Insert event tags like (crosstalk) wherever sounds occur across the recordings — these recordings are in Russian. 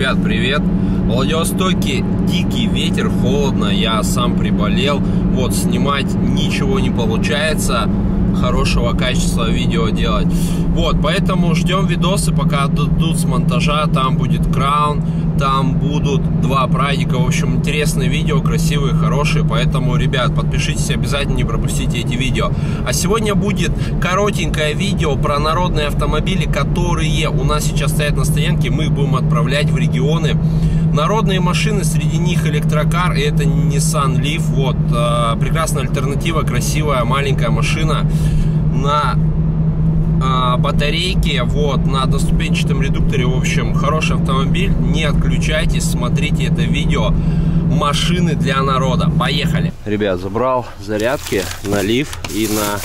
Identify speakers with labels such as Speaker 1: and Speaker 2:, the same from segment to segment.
Speaker 1: Ребят, привет! Владивостоке дикий ветер, холодно, я сам приболел. Вот, снимать ничего не получается, хорошего качества видео делать. Вот, поэтому ждем видосы, пока дадут с монтажа, там будет краун, там будут два прадика. В общем, интересные видео, красивые, хорошие. Поэтому, ребят, подпишитесь обязательно, не пропустите эти видео. А сегодня будет коротенькое видео про народные автомобили, которые у нас сейчас стоят на стоянке. Мы их будем отправлять в регионы. Народные машины, среди них электрокар, и это Nissan Leaf. Вот, э, прекрасная альтернатива, красивая маленькая машина на э, батарейке, вот, на одноступенчатом редукторе. В общем, хороший автомобиль. Не отключайтесь, смотрите это видео. Машины для народа. Поехали! Ребят, забрал зарядки на Leaf и на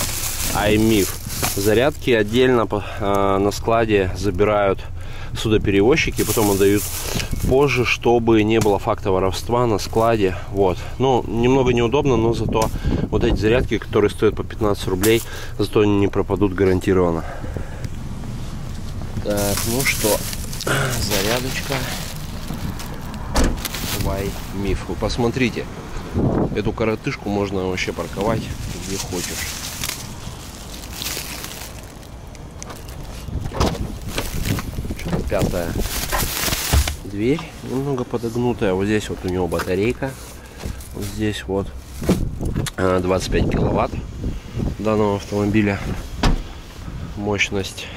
Speaker 1: iMIF. Зарядки отдельно э, на складе забирают судоперевозчики, потом отдают позже, чтобы не было факта воровства на складе. Вот. Ну, немного неудобно, но зато вот эти зарядки, которые стоят по 15 рублей, зато они не пропадут гарантированно. Так, ну что, (clears throat) зарядочка. Вай миф. Вы посмотрите, эту коротышку можно вообще парковать где хочешь. пятая дверь немного подогнутая. Вот здесь вот у него батарейка. Вот здесь вот 25 киловатт данного автомобиля. Мощность.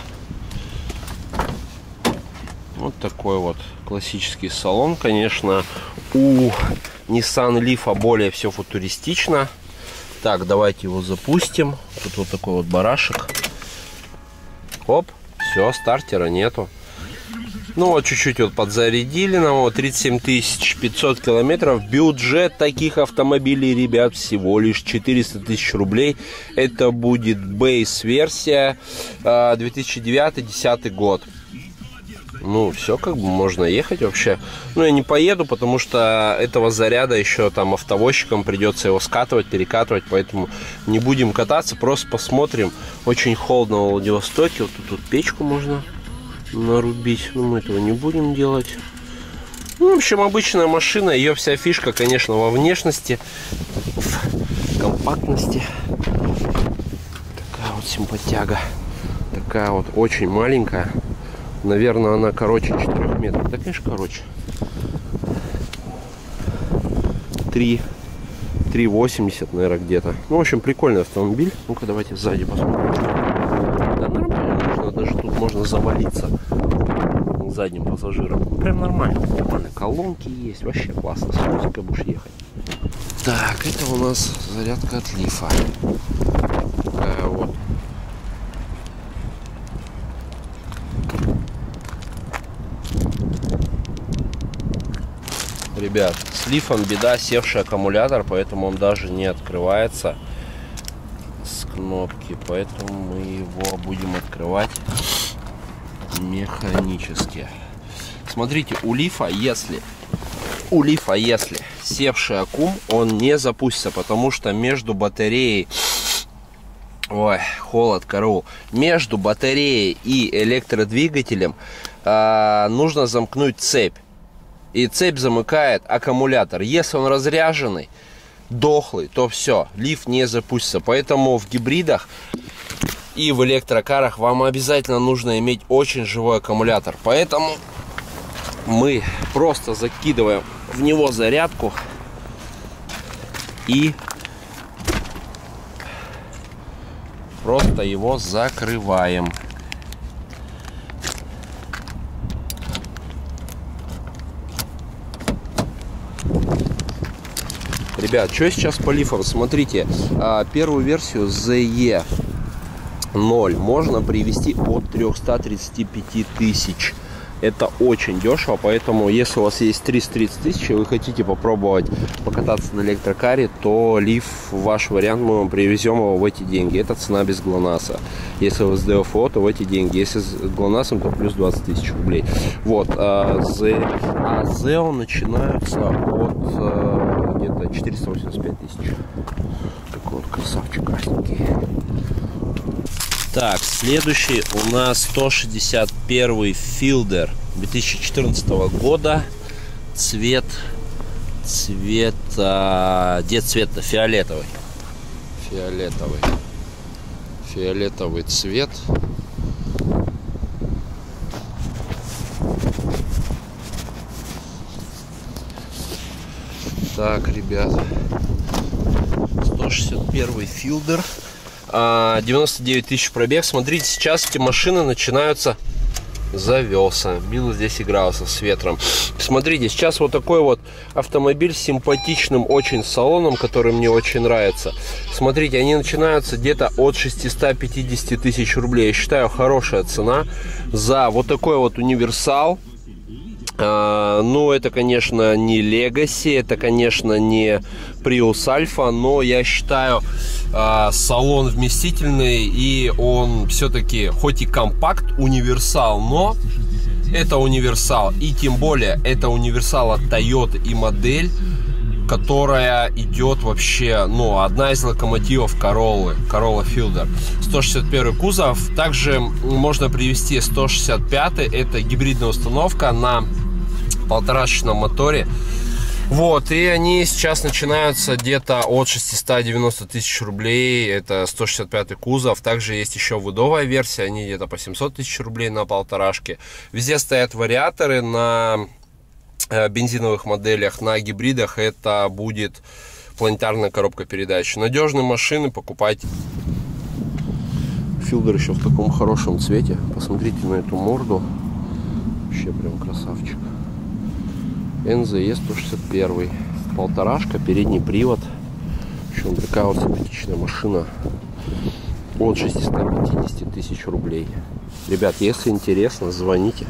Speaker 1: Вот такой вот классический салон. Конечно у Nissan Leaf более все футуристично. Так давайте его запустим. Тут вот такой вот барашек. Оп все стартера нету ну вот чуть-чуть вот подзарядили нам, вот 37 500 километров. Бюджет таких автомобилей, ребят, всего лишь 400 тысяч рублей. Это будет бейс-версия 2009-2010 год. Ну, все, как бы можно ехать вообще. Ну, я не поеду, потому что этого заряда еще там автовозчикам придется его скатывать, перекатывать, поэтому не будем кататься, просто посмотрим. Очень холодно в Владивостоке, вот тут, тут печку можно нарубить. Но мы этого не будем делать. Ну, в общем, обычная машина. Ее вся фишка, конечно, во внешности, в компактности. Такая вот симпатяга. Такая вот очень маленькая. Наверное, она короче 4 метров. Да, конечно, короче. 3 3,80, наверное, где-то. Ну, в общем, прикольный автомобиль. Ну-ка, давайте сзади посмотрим. Можно завалиться задним пассажиром. Прям нормально. Нормально. Колонки есть. Вообще классно. С музыкой будешь ехать. Так, это у нас зарядка от лифа. Такая вот. Ребят, с лифом беда, севший аккумулятор, поэтому он даже не открывается с кнопки. Поэтому мы его будем открывать механически. Смотрите, у лифа, если у лифа, если севший аккум, он не запустится, потому что между батареей Ой, холод, кору. Между батареей и электродвигателем э, нужно замкнуть цепь. И цепь замыкает аккумулятор. Если он разряженный, дохлый, то все, лифт не запустится. Поэтому в гибридах и в электрокарах вам обязательно нужно иметь очень живой аккумулятор. Поэтому мы просто закидываем в него зарядку и просто его закрываем. Ребят, что сейчас по лифам? Смотрите, а, первую версию ZE 0 можно привести от 335 тысяч. Это очень дешево, поэтому если у вас есть 330 тысяч и вы хотите попробовать покататься на электрокаре, то лиф ваш вариант мы вам привезем его в эти деньги. Это цена без ГЛОНАССа. Если вы с ДФО, то в эти деньги. Если с ГЛОНАССом, то плюс 20 тысяч рублей. Вот. А, а ЗЕО начинаются от а, где-то 485 тысяч. Такой вот красавчик красненький. Так, следующий у нас 161 Fielder 2014 года. Цвет, цвет, а, где цвет-то фиолетовый. Фиолетовый. Фиолетовый цвет. Так, ребят. 161 филдер. 99 тысяч пробег. Смотрите, сейчас эти машины начинаются завелся. Минус 10 градусов с ветром. Смотрите, сейчас вот такой вот автомобиль с симпатичным очень салоном, который мне очень нравится. Смотрите, они начинаются где-то от 650 тысяч рублей. Я считаю, хорошая цена за вот такой вот универсал а, ну, это, конечно, не Legacy, это, конечно, не Prius Alpha, но я считаю, а, салон вместительный, и он все-таки, хоть и компакт, универсал, но это универсал. И тем более, это универсал от Toyota и модель, которая идет вообще, ну, одна из локомотивов Короллы, Corolla Fielder. 161 кузов. Также можно привести 165, это гибридная установка на полторашечном моторе. Вот, и они сейчас начинаются где-то от 690 тысяч рублей, это 165 кузов, также есть еще выдовая версия, они где-то по 700 тысяч рублей на полторашке. Везде стоят вариаторы на э, бензиновых моделях, на гибридах это будет планетарная коробка передач. Надежные машины покупать. Филдер еще в таком хорошем цвете, посмотрите на эту морду, вообще прям красавчик. НЗЕ 161 полторашка передний привод. В общем такая вот симпатичная машина. От 650 тысяч рублей. Ребят если интересно звоните.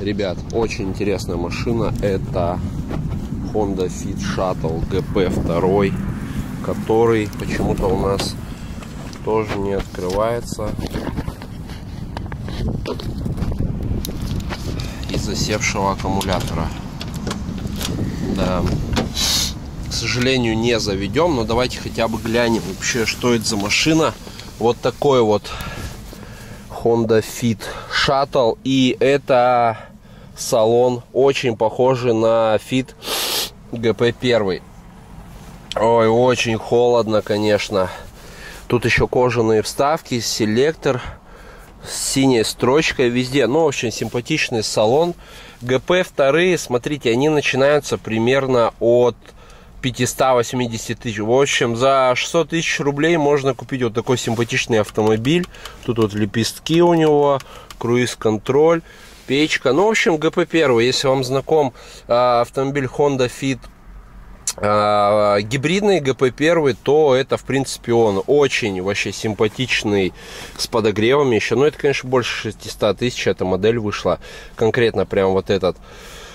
Speaker 1: Ребят очень интересная машина. Это Honda Fit Shuttle GP2 который почему-то у нас тоже не открывается засевшего аккумулятора. Да. К сожалению, не заведем, но давайте хотя бы глянем вообще, что это за машина. Вот такой вот Honda Fit Shuttle. И это салон очень похожий на Fit GP1. Ой, очень холодно, конечно. Тут еще кожаные вставки, селектор с синей строчкой везде. Ну, очень симпатичный салон. ГП вторые, смотрите, они начинаются примерно от 580 тысяч. В общем, за 600 тысяч рублей можно купить вот такой симпатичный автомобиль. Тут вот лепестки у него, круиз-контроль, печка. Ну, в общем, ГП первый. Если вам знаком а, автомобиль Honda Fit а, гибридный ГП-1, то это, в принципе, он очень вообще симпатичный с подогревами еще. Но это, конечно, больше 600 тысяч эта модель вышла. Конкретно прям вот этот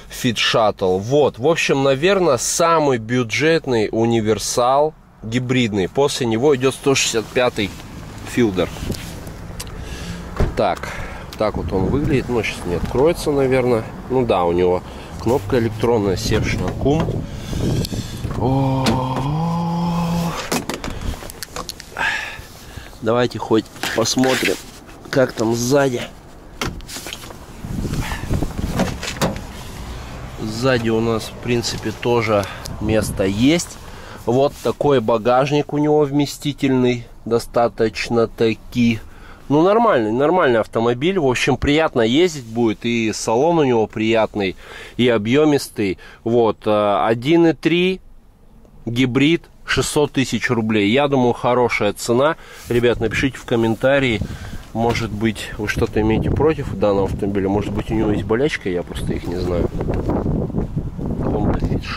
Speaker 1: Fit Shuttle. Вот, в общем, наверное, самый бюджетный универсал гибридный. После него идет 165-й Филдер. Так, так вот он выглядит. Ну, сейчас не откроется, наверное. Ну да, у него кнопка электронная, севший кум. Давайте хоть посмотрим, как там сзади. Сзади у нас, в принципе, тоже место есть. Вот такой багажник у него вместительный, достаточно таки. Ну, нормальный, нормальный автомобиль. В общем, приятно ездить будет. И салон у него приятный, и объемистый. Вот, 1.3 э, гибрид 600 тысяч рублей. Я думаю, хорошая цена. Ребят, напишите в комментарии, может быть, вы что-то имеете против данного автомобиля. Может быть, у него есть болячка, я просто их не знаю.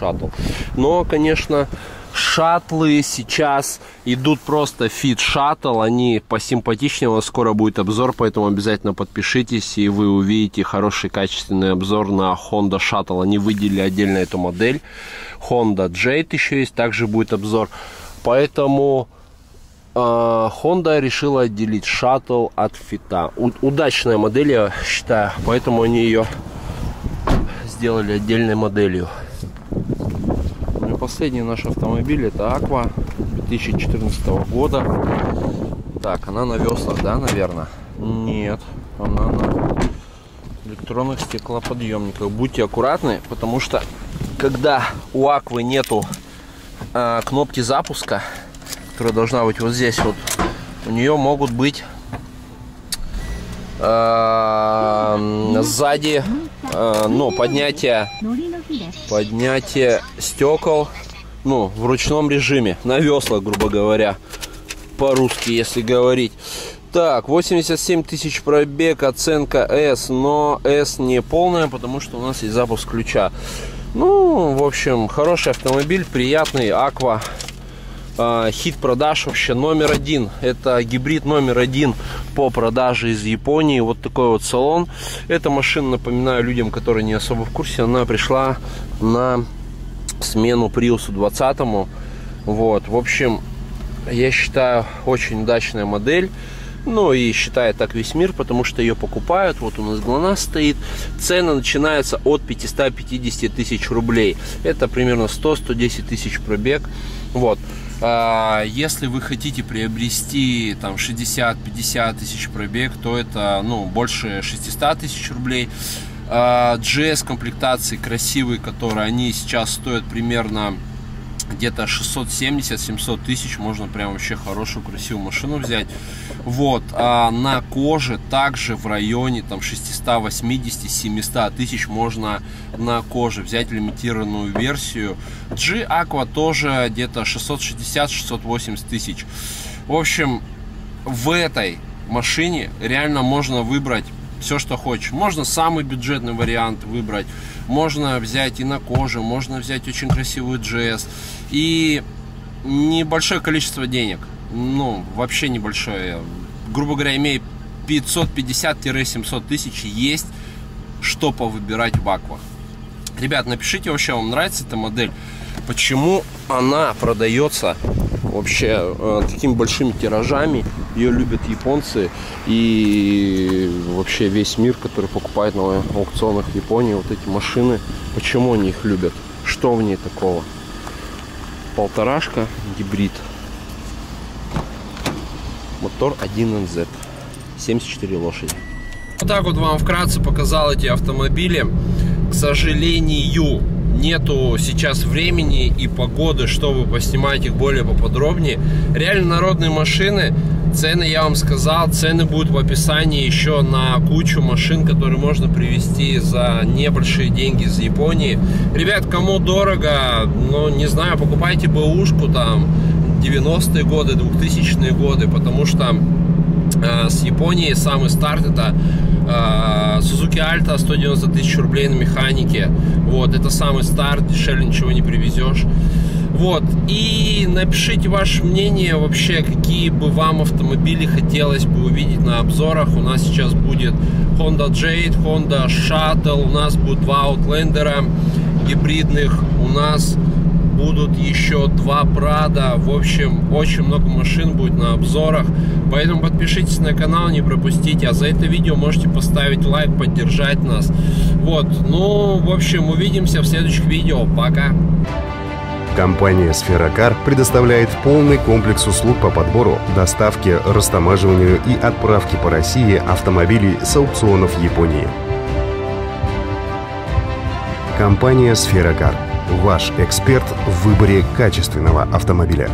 Speaker 1: Honda. Но, конечно, шаттлы сейчас идут просто Fit Shuttle. Они посимпатичнее. У вас скоро будет обзор, поэтому обязательно подпишитесь, и вы увидите хороший качественный обзор на Honda Shuttle. Они выделили отдельно эту модель. Honda Jade еще есть, также будет обзор. Поэтому э, Honda решила отделить шаттл от фита. Удачная модель, я считаю, поэтому они ее сделали отдельной моделью. Последний наш автомобиль это Aqua 2014 года. Так, она на веслах, да, наверное? Нет, она на электронных стеклоподъемниках. Будьте аккуратны, потому что когда у Аквы нету э, кнопки запуска, которая должна быть вот здесь вот, у нее могут быть э, сзади э, ну, поднятие, поднятие стекол ну, в ручном режиме, на веслах, грубо говоря, по-русски, если говорить. Так, 87 тысяч пробег, оценка S, но S не полная, потому что у нас есть запуск ключа. Ну, в общем, хороший автомобиль, приятный, Аква. Хит продаж вообще номер один. Это гибрид номер один по продаже из Японии. Вот такой вот салон. Эта машина, напоминаю людям, которые не особо в курсе, она пришла на смену Prius 20. Вот, в общем, я считаю, очень удачная модель. Ну и считает так весь мир, потому что ее покупают. Вот у нас ГЛОНАСС стоит. Цена начинается от 550 тысяч рублей. Это примерно 100-110 тысяч пробег. Вот. А, если вы хотите приобрести там 60-50 тысяч пробег, то это ну, больше 600 тысяч рублей. GS а, комплектации красивые, которые они сейчас стоят примерно где-то 670-700 тысяч. Можно прям вообще хорошую красивую машину взять. Вот а на коже также в районе там 680-700 тысяч можно на коже взять лимитированную версию. G Aqua тоже где-то 660-680 тысяч. В общем в этой машине реально можно выбрать все, что хочешь. Можно самый бюджетный вариант выбрать, можно взять и на коже, можно взять очень красивую GS. И небольшое количество денег, ну, вообще небольшое. Грубо говоря, имея 550-700 тысяч, есть что повыбирать в аквах. Ребят, напишите вообще, вам нравится эта модель, почему она продается вообще э, такими большими тиражами. Ее любят японцы и вообще весь мир, который покупает на аукционах в Японии вот эти машины. Почему они их любят? Что в ней такого? Полторашка, гибрид. Мотор 1NZ. 74 лошади. Вот так вот вам вкратце показал эти автомобили. К сожалению, нету сейчас времени и погоды, чтобы поснимать их более поподробнее. Реально народные машины, цены я вам сказал, цены будут в описании еще на кучу машин, которые можно привезти за небольшие деньги из Японии. Ребят, кому дорого, ну не знаю, покупайте бэушку там 90-е годы, 2000-е годы, потому что с Японии самый старт это э, Suzuki Alta 190 тысяч рублей на механике вот, это самый старт, дешевле ничего не привезешь. Вот, и напишите ваше мнение вообще, какие бы вам автомобили хотелось бы увидеть на обзорах. У нас сейчас будет Honda Jade, Honda Shuttle, у нас будут два Outlander гибридных, у нас будут еще два Прада. В общем, очень много машин будет на обзорах. Поэтому подпишитесь на канал, не пропустите. А за это видео можете поставить лайк, поддержать нас. Вот, ну, в общем, увидимся в следующих видео. Пока!
Speaker 2: Компания «Сферокар» предоставляет полный комплекс услуг по подбору, доставке, растамаживанию и отправке по России автомобилей с аукционов Японии. Компания «Сферокар» Ваш эксперт в выборе качественного автомобиля.